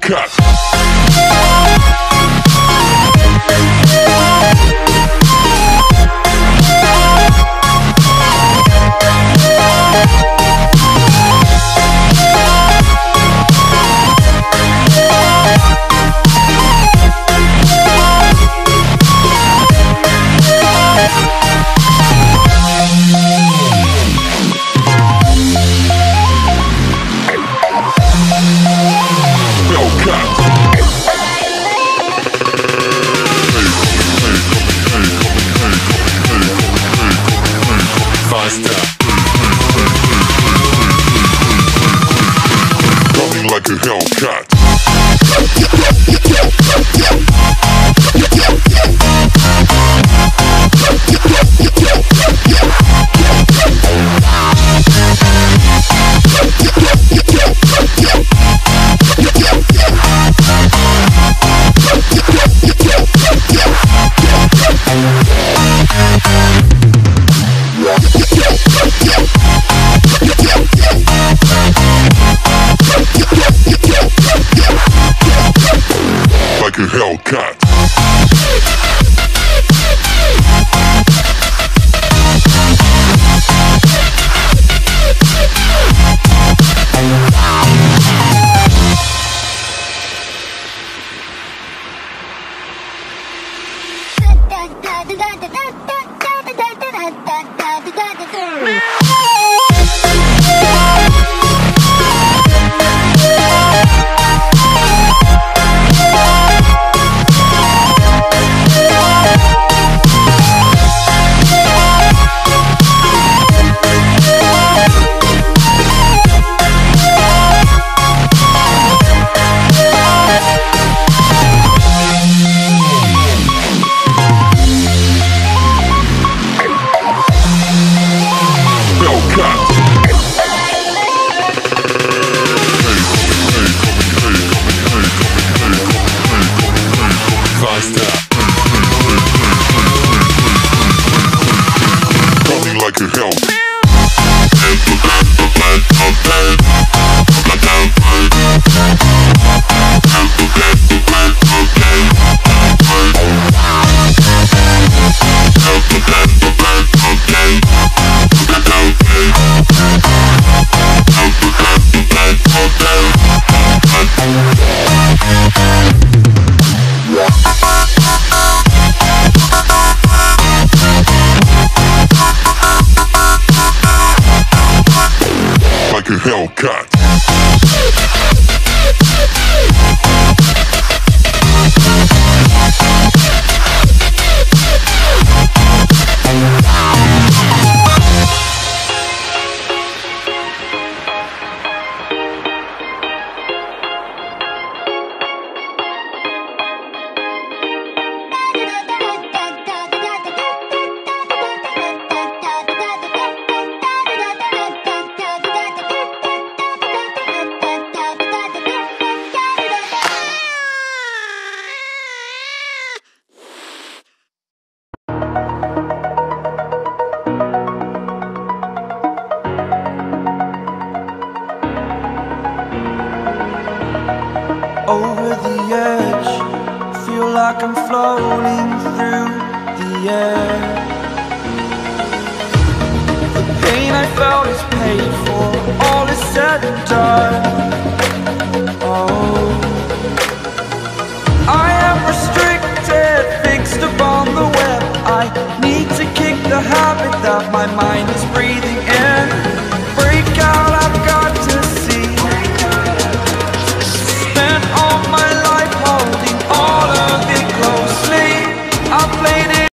Cut. I'm floating through the air. The pain I felt is